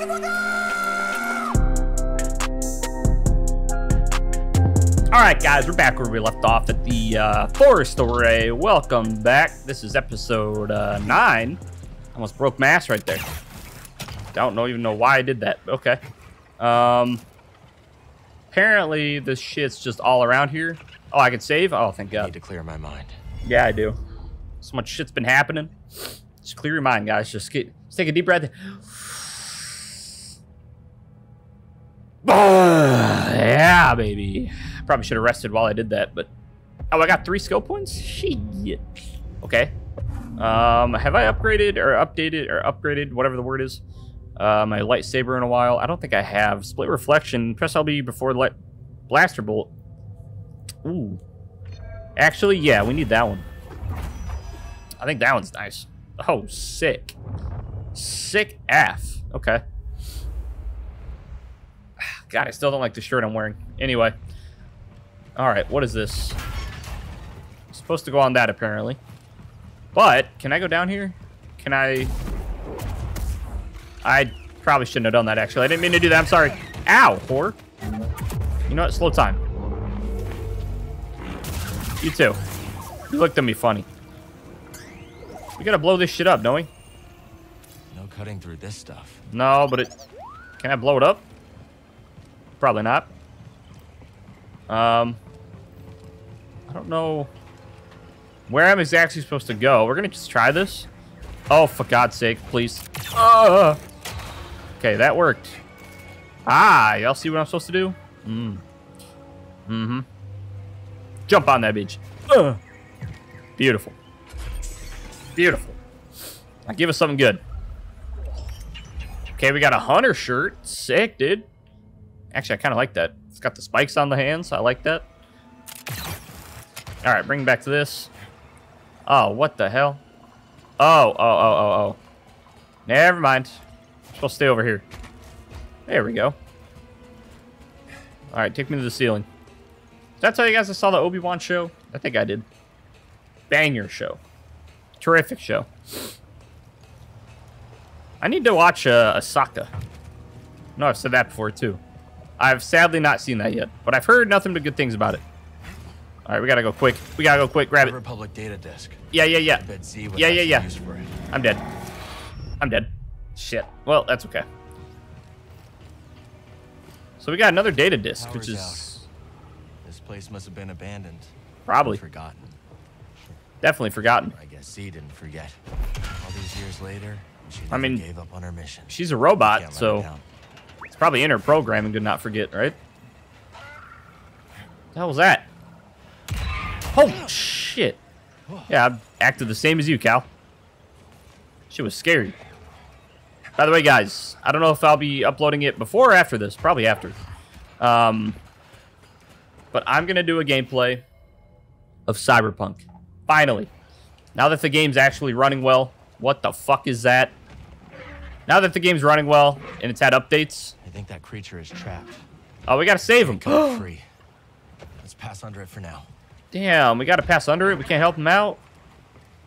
Alright guys, we're back where we left off at the uh, Forest Array. Welcome back. This is episode uh, 9. Almost broke my ass right there. Don't know even know why I did that. Okay. Um, apparently this shit's just all around here. Oh, I can save? Oh, thank God. I need to clear my mind. Yeah, I do. So much shit's been happening. Just clear your mind, guys. Just get, just take a deep breath. Yeah, baby. Probably should have rested while I did that, but oh, I got three skill points. Shit. Okay. Um, have I upgraded or updated or upgraded whatever the word is? Uh, my lightsaber in a while. I don't think I have. Split reflection. Press LB before the light blaster bolt. Ooh. Actually, yeah, we need that one. I think that one's nice. Oh, sick. Sick F. Okay. God, I still don't like the shirt I'm wearing. Anyway. Alright, what is this? I'm supposed to go on that, apparently. But, can I go down here? Can I... I probably shouldn't have done that, actually. I didn't mean to do that. I'm sorry. Ow, whore. You know what? Slow time. You too. You looked at me funny. We gotta blow this shit up, don't we? No cutting through this stuff. No, but it... Can I blow it up? Probably not. Um... I don't know where I'm exactly supposed to go. We're gonna just try this. Oh, for God's sake, please. Uh, okay, that worked. Ah, y'all see what I'm supposed to do? Mm. Mm-hmm. Jump on that bitch. Uh. Beautiful. Beautiful. Now give us something good. Okay, we got a hunter shirt. Sick, dude. Actually, I kind of like that. It's got the spikes on the hands. I like that. All right, bring back to this. Oh, what the hell? Oh, oh, oh, oh, oh. Never mind. To stay over here. There we go. All right, take me to the ceiling. Did I tell you guys I saw the Obi-Wan show? I think I did. Banger show. Terrific show. I need to watch uh, Ahsoka. No, I've said that before too. I've sadly not seen that yet, but I've heard nothing but good things about it. All right, we gotta go quick. We gotta go quick. Grab it. Republic data disk. Yeah, yeah, yeah. I bet Zee would Yeah, yeah, yeah. use for it. I'm dead. I'm dead. Shit. Well, that's okay. So we got another data disk, which is This place must have been abandoned. Probably. Forgotten. definitely forgotten. I guess Zee didn't forget. All these years later, she I mean, gave up on her mission. She's a robot, so probably in her programming to not forget, right? Hell was that? Oh shit! Yeah, I acted the same as you, Cal. She was scary. By the way, guys, I don't know if I'll be uploading it before or after this. Probably after. Um, but I'm gonna do a gameplay of Cyberpunk. Finally, now that the game's actually running well. What the fuck is that? Now that the game's running well and it's had updates. I think that creature is trapped. Oh, we gotta save him. Come free. Let's pass under it for now. Damn, we gotta pass under it. We can't help him out.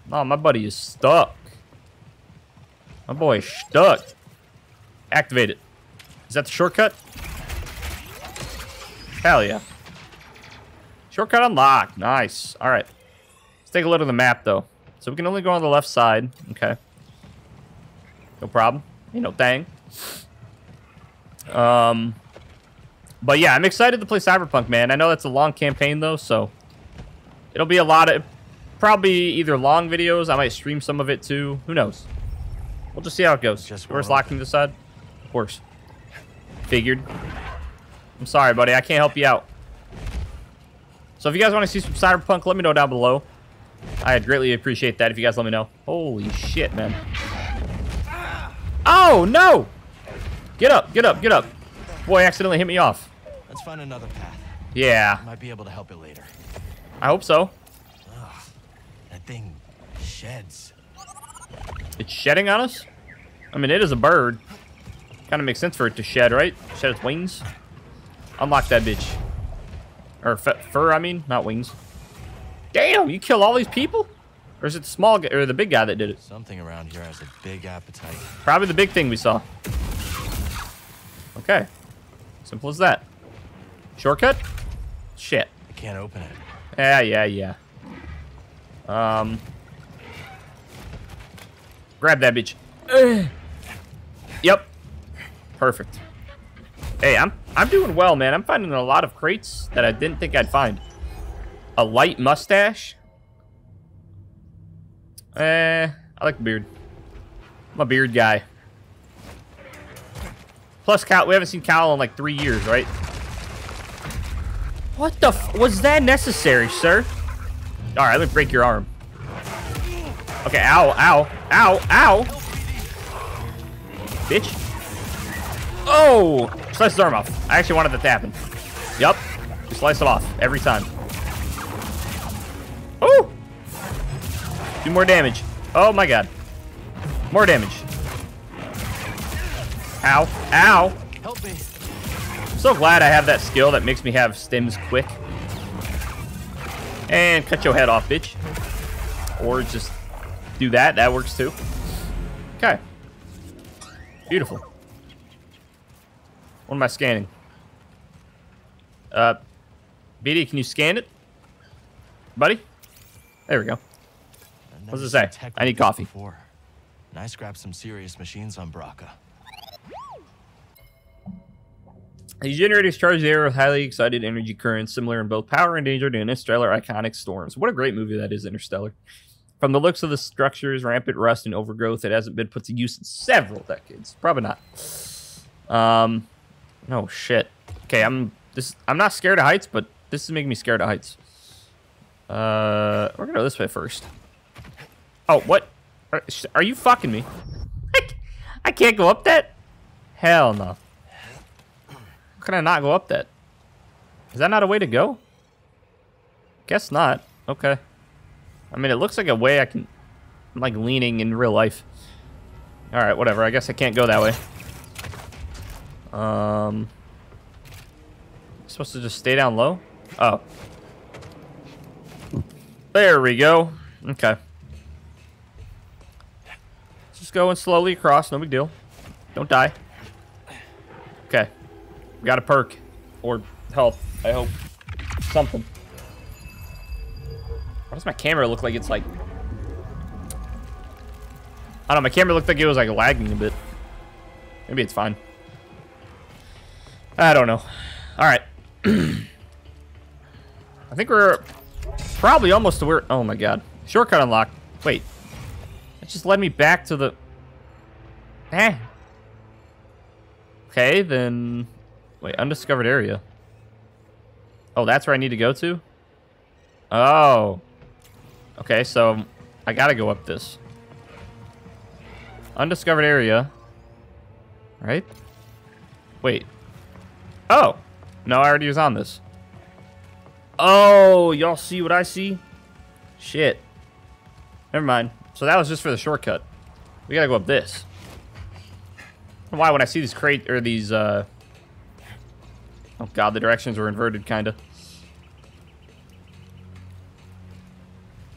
Oh, my buddy is stuck. My boy is stuck. Activate it. Is that the shortcut? Hell yeah. Shortcut unlocked. Nice. All right. Let's take a look at the map, though. So we can only go on the left side. Okay. No problem. You know, thing. Um, but yeah, I'm excited to play Cyberpunk, man. I know that's a long campaign, though, so it'll be a lot of probably either long videos. I might stream some of it too. Who knows? We'll just see how it goes. Just locked from this side. Of course. Figured. I'm sorry, buddy. I can't help you out. So if you guys want to see some Cyberpunk, let me know down below. I'd greatly appreciate that if you guys let me know. Holy shit, man. Oh, no! Get up, get up, get up. Boy, accidentally hit me off. Let's find another path. Yeah, I might be able to help it later. I hope so. That thing sheds. It's shedding on us? I mean, it is a bird. Kind of makes sense for it to shed, right? Shed its wings. Unlock that bitch. Or f fur, I mean, not wings. Damn, you kill all these people? Or is it the small guy, or the big guy that did it? Something around here has a big appetite. Probably the big thing we saw. Okay. Simple as that. Shortcut? Shit. I can't open it. Yeah, yeah, yeah. Um. Grab that bitch. Yep. Perfect. Hey, I'm I'm doing well, man. I'm finding a lot of crates that I didn't think I'd find. A light mustache. Eh, I like the beard. I'm a beard guy. Plus, Cal, we haven't seen Cal in like three years, right? What the was that necessary, sir? All right, let me break your arm. Okay, ow, ow, ow, ow. Bitch. Oh, slice his arm off. I actually wanted that to happen. Yup, just slice it off every time. Oh, do more damage. Oh my god, more damage. Ow, ow. Help me. I'm so glad I have that skill that makes me have stims quick. And cut your head off, bitch. Or just do that. That works too. Okay. Beautiful. What am I scanning? Uh, BD, can you scan it? Buddy? There we go. What's never it say? I need coffee. Before. I scrapped some serious machines on Bracca. These generators charge the air with highly excited energy currents, similar in both power and danger to interstellar iconic storms. What a great movie that is, Interstellar. From the looks of the structures, rampant rust and overgrowth, it hasn't been put to use in several decades. Probably not. Um, no shit. Okay, I'm this. I'm not scared of heights, but this is making me scared of heights. Uh, we're gonna go this way first. Oh, what? Are, are you fucking me? I can't go up that. Hell no. How can I not go up that? Is that not a way to go? Guess not. Okay. I mean, it looks like a way I can... I'm like leaning in real life. Alright, whatever. I guess I can't go that way. Um... Supposed to just stay down low? Oh. There we go. Okay. Just going slowly across. No big deal. Don't die. Got a perk. Or health, I hope. Something. Why does my camera look like it's like... I don't know, my camera looked like it was like lagging a bit. Maybe it's fine. I don't know. Alright. I think we're probably almost to where... Oh my god. Shortcut unlocked. Wait. It just led me back to the... Eh. Okay, then... Wait, undiscovered area. Oh, that's where I need to go to? Oh. Okay, so I gotta go up this. Undiscovered area. Right? Wait. Oh. No, I already was on this. Oh, y'all see what I see? Shit. Never mind. So that was just for the shortcut. We gotta go up this. Why when I see these crate or these uh Oh god, the directions were inverted kinda.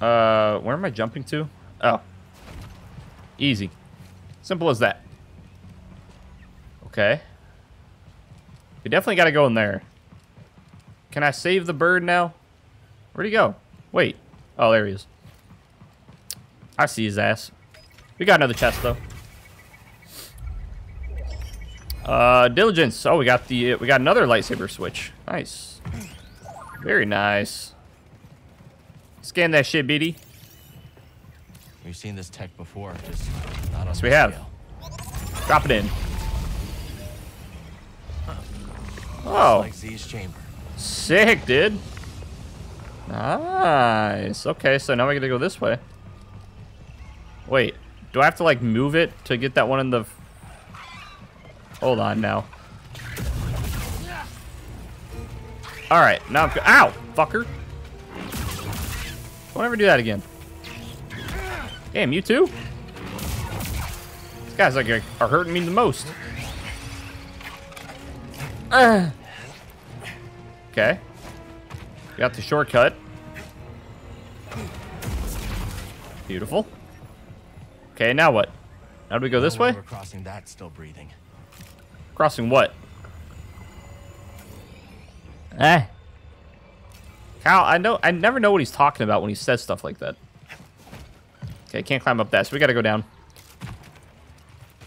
Uh where am I jumping to? Oh. Easy. Simple as that. Okay. We definitely gotta go in there. Can I save the bird now? Where'd he go? Wait. Oh, there he is. I see his ass. We got another chest, though. Uh, diligence. Oh, we got the we got another lightsaber switch. Nice. Very nice. Scan that shit, BD. We've seen this tech before, just not on Yes, we have. scale. Drop it in. Oh, Like Zee's chamber. sick, dude. Nice. Okay, so now we gotta go this way. Wait, do I have to like move it to get that one in the? Hold on now. All right, now I'm. Ow, fucker! Don't ever do that again. Damn, you too. These guys like are, hurting me the most. Ah. Okay. Got the shortcut. Beautiful. Okay, now what? How do we go this way way? We're crossing that still breathing. Crossing what? Eh. Cal, I know I never know what he's talking about when he says stuff like that. Okay, can't climb up that, so we gotta go down.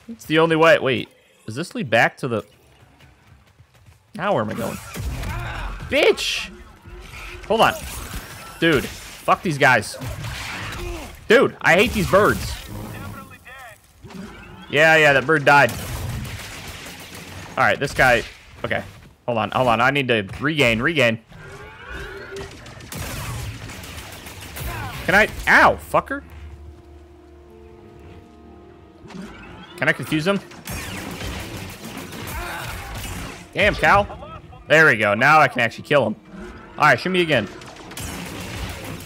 It's the only way. Wait, does this lead back to the... Now where am I going? Bitch! Hold on. Dude, fuck these guys. Dude, I hate these birds. Yeah, yeah, that bird died. All right, this guy... Okay, hold on, hold on. I need to regain, regain. Can I... Ow, fucker. Can I confuse him? Damn, Cal. There we go. Now I can actually kill him. All right, shoot me again.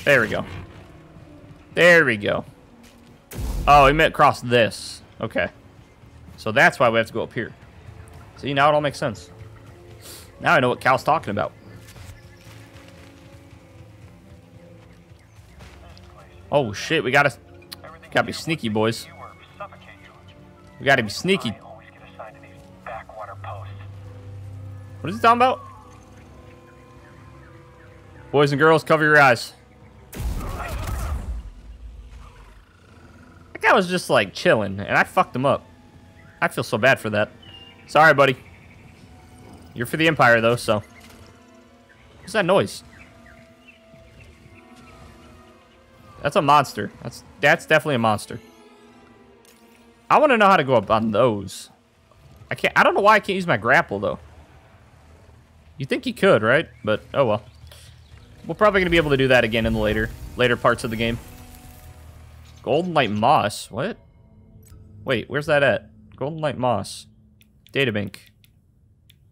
There we go. There we go. Oh, he meant cross this. Okay. So that's why we have to go up here. See, now it all makes sense. Now I know what Cal's talking about. Oh, shit. We gotta... Gotta be sneaky, boys. We gotta be sneaky. What is he talking about? Boys and girls, cover your eyes. That guy was just like chilling, and I fucked him up. I feel so bad for that. Sorry, buddy. You're for the Empire, though, so. What's that noise? That's a monster. That's that's definitely a monster. I want to know how to go up on those. I can't. I don't know why I can't use my grapple though. You think you could, right? But oh well. We're probably gonna be able to do that again in the later later parts of the game. Golden Light Moss. What? Wait, where's that at? Golden Light Moss. Databank.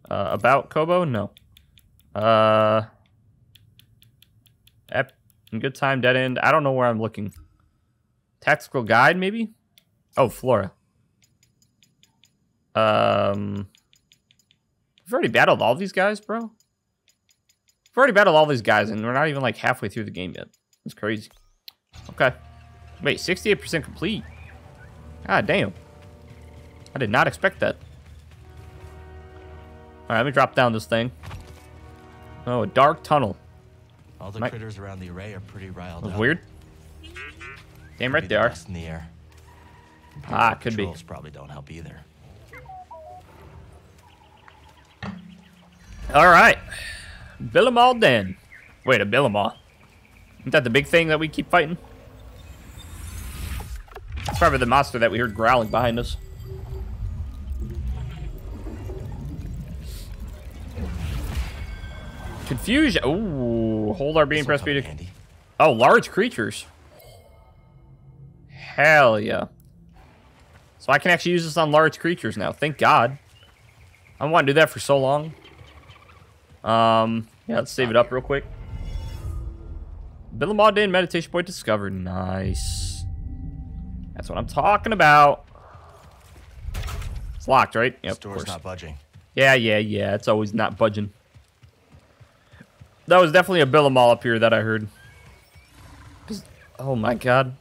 Uh, about Koboh? No. Uh. Ep good time, dead end. I don't know where I'm looking. Tactical guide, maybe? Oh, Flora. Um. We've already battled all these guys, bro. We've already battled all these guys, and we're not even like halfway through the game yet. That's crazy. Okay. Wait, 68% complete. God damn. I did not expect that. Alright, let me drop down this thing. Oh, a dark tunnel. All the My- critters around the array are pretty riled That's up. weird. Damn right they the are. in the air. Ah, could be. Probably don't help either. Alright. Bilemaw Den. Wait, a Bilemaw. Isn't that the big thing that we keep fighting? It's probably the monster that we heard growling behind us. Confusion. Ooh, hold our beam, This'll press come B to... handy. Oh, large creatures. Hell yeah. So I can actually use this on large creatures now. Thank God. I want to do that for so long. Um, yeah, let's save it up real quick. Bilemaw Day meditation point discovered. Nice. That's what I'm talking about. It's locked, right? Yep, of Store's course. not budging. Yeah, yeah, yeah. It's always not budging. That was definitely a Bilemaw up here that I heard. Oh my god.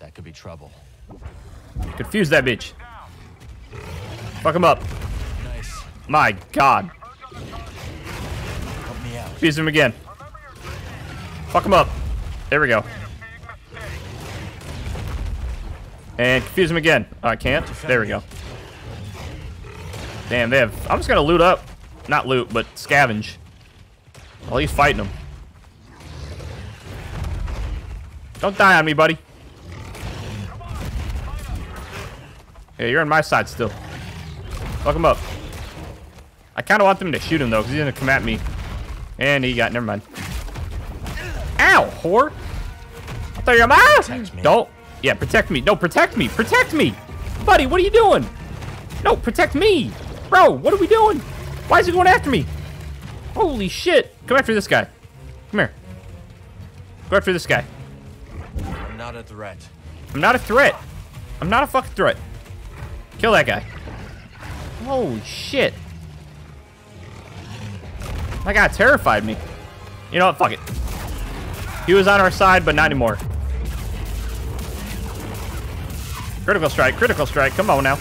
That could be trouble. Confuse that bitch. Fuck him up. Nice. My god. Help me out. Confuse him again. Fuck him up. There we go. And confuse him again. I can't. There we go. Damn, they have... I'm just gonna loot up. Not loot, but scavenge. While he's fighting him. Don't die on me, buddy. Yeah, you're on my side still. Fuck him up. I kind of want them to shoot him, though, because he's going to come at me. And he got... Never mind. Ow, whore. I thought you were Protect. Don't. Yeah, protect me. No, protect me. Protect me. Buddy, what are you doing? No, protect me. Bro, what are we doing? Why is he going after me? Holy shit. Come after this guy. Come here. Go after this guy. I'm not a threat. I'm not a threat. I'm not a fucking threat. Kill that guy. Holy shit. That guy terrified me. You know what? Fuck it. He was on our side, but not anymore. Critical strike, critical strike. Come on now.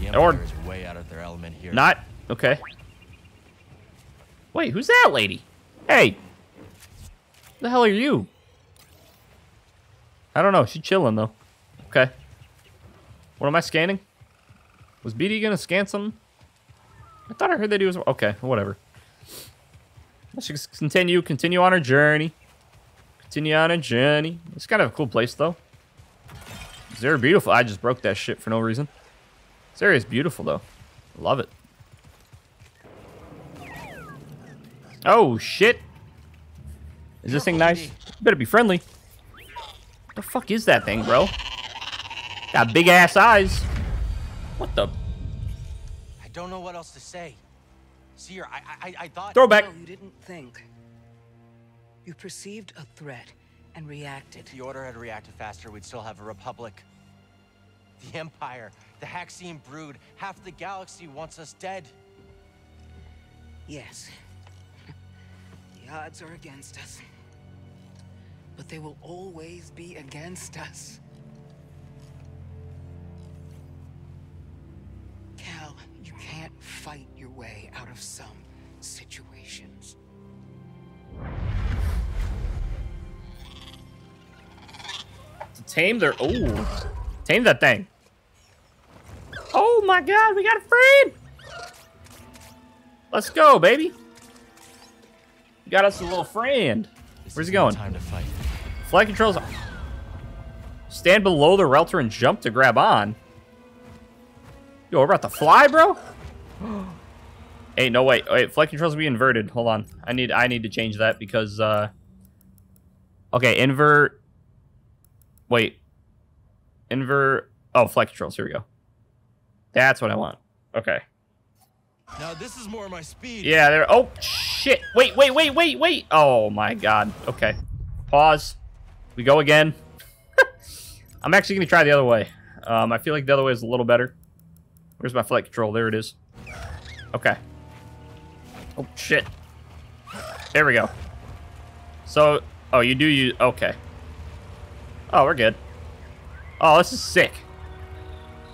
The Or- is way out of their element here. Not? Okay. Wait, who's that lady? Hey. The hell are you? I don't know. She's chilling, though. Okay. What am I scanning? Was BD gonna scan something? I thought I heard they do as well. Okay, whatever. Let's just continue, continue on our journey. Continue on our journey. It's kind of a cool place, though. It's very beautiful. I just broke that shit for no reason. This area is beautiful, though. Love it. Oh, shit. Is this thing nice? Better be friendly. What the fuck is that thing, bro? Got big ass eyes. What the? I don't know what else to say. Cere, I, I, I thought. Throwback. No, you didn't think. You perceived a threat and reacted. If the Order had reacted faster, we'd still have a Republic. The Empire, the Haxion brood, half the galaxy wants us dead. Yes. The odds are against us. But they will always be against us. Cal, you can't fight your way out of some situations. To tame their... Ooh. Tame that thing. Oh my god, we got a friend! Let's go, baby. Got us a little friend. Where's he going? Time to fight. Flight controls. Stand below the relter and jump to grab on. Yo, we're about to fly, bro. hey, no wait, wait. Flight controls will be inverted. Hold on. I need I need to change that because uh. Okay, invert. Wait. Invert. Oh, flight controls. Here we go. That's what I want. Okay. Now this is more my speed. Yeah, there. Oh shit! Wait, wait, wait, wait, wait! Oh my god. Okay. Pause. We go again. I'm actually gonna try the other way. Um, I feel like the other way is a little better. Where's my flight control? There it is. Okay. Oh shit. There we go. So, oh, you do use. Okay. Oh, we're good. Oh, this is sick.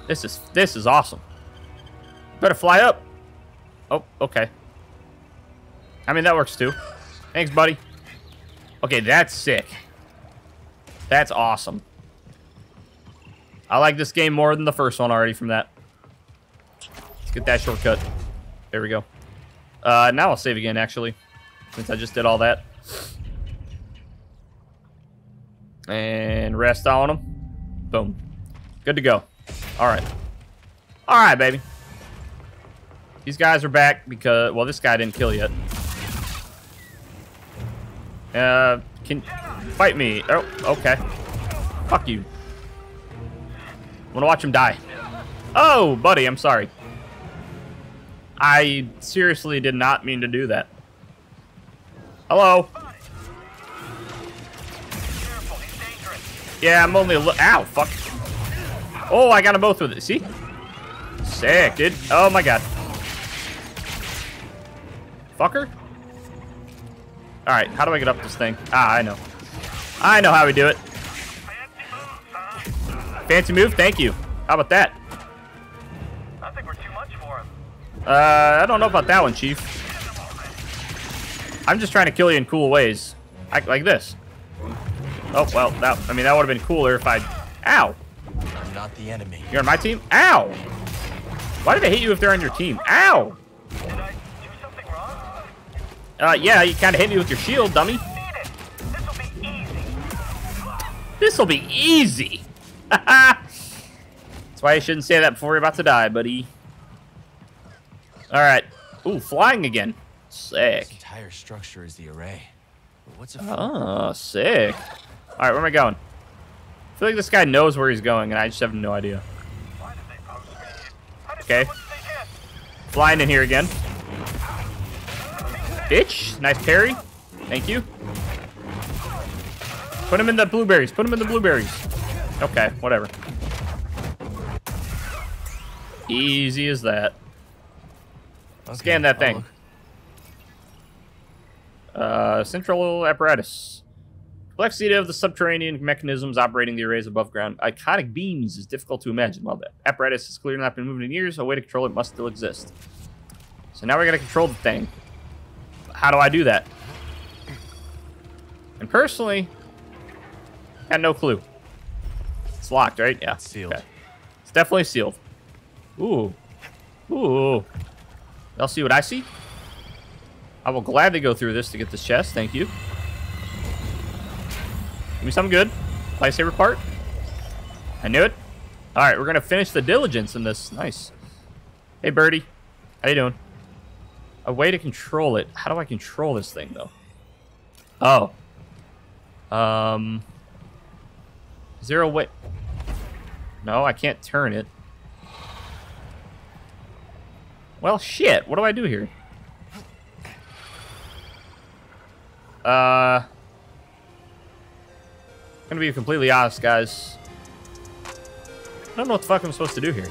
This is this is awesome. Better fly up. Oh, okay. I mean, that works too. Thanks, buddy. Okay, that's sick. That's awesome. I like this game more than the first one already from that. Let's get that shortcut. There we go. Uh, now I'll save again, actually. Since I just did all that. And rest on them. Boom. Good to go. All right. All right, baby. These guys are back because, well, this guy didn't kill yet. Uh, can fight me? Oh, okay. Fuck you. I want to watch him die. Oh, buddy, I'm sorry. I seriously did not mean to do that. Hello. Yeah, I'm only a li- Ow, fuck. Oh, I got them both with it. See? Sick, dude. Oh, my God. Fucker. All right, how do I get up this thing? Ah, I know. I know how we do it. Fancy move? Thank you. How about that? I think we're too much for him. Uh, I don't know about that one, Chief. I'm just trying to kill you in cool ways. Like, like this. Oh, well, that, I mean, that would have been cooler if I... Ow! I'm not the enemy. You're on my team? Ow! Why did they hate you if they're on your team? Ow! Did I do something wrong? Uh, yeah, you kind of hit me with your shield, dummy. This'll be easy. This'll be easy. That's why you shouldn't say that before you're about to die, buddy. All right. Ooh, flying again. Sick. This entire structure is the array. But what's it for? Oh, sick. All right, where am I going? I feel like this guy knows where he's going, and I just have no idea. Why did they post me? How did Okay. what did they get? Flying in here again. Bitch. Nice parry. Thank you. Put him in the blueberries. Put him in the blueberries. Okay, whatever. Easy as that. Okay, Scan that thing. Uh, central apparatus. Complexity of the subterranean mechanisms operating the arrays above ground. Iconic beams is difficult to imagine. While the apparatus has clearly not been moved in years, a way to control it must still exist. So now we gotta control the thing. How do I do that? And personally, got no clue. It's locked, right? Yeah. It's sealed. It's definitely sealed. Ooh. Ooh. Y'all see what I see? I will gladly go through this to get this chest. Thank you. Give me something good. Lightsaber part. I knew it. All right, we're gonna finish the diligence in this. Nice. Hey, Birdie. How you doing? A way to control it. How do I control this thing, though? Oh. Um. Is there a way? No, I can't turn it. Well, shit. What do I do here? Uh. I'm gonna be completely honest, guys. I don't know what the fuck I'm supposed to do here.